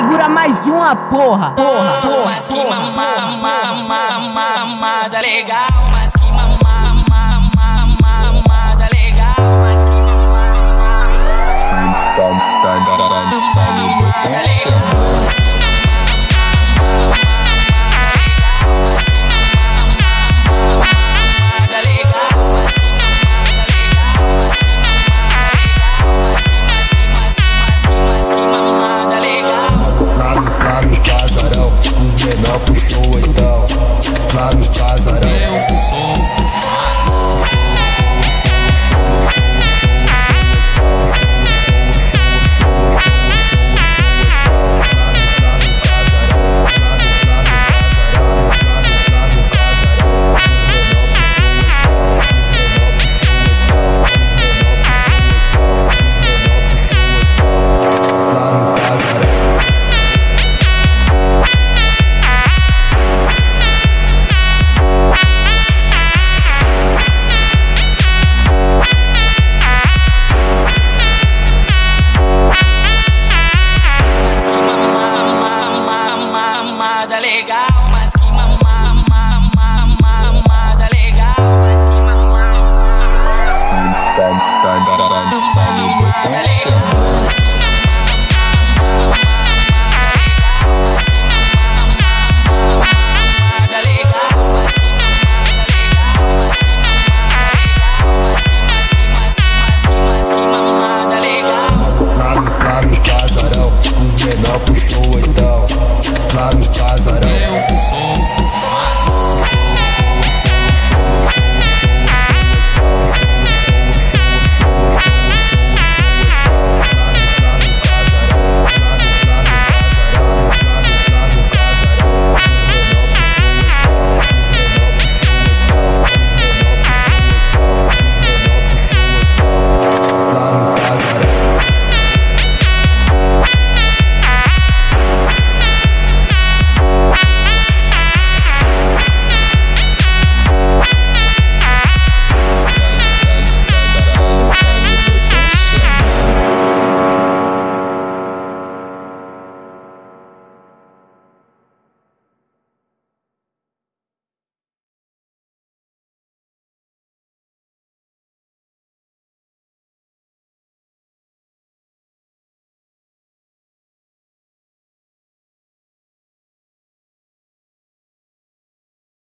Segura mais uma, porra, porra, porra. Mas que mamada, legal. Mas que up, it. da da da da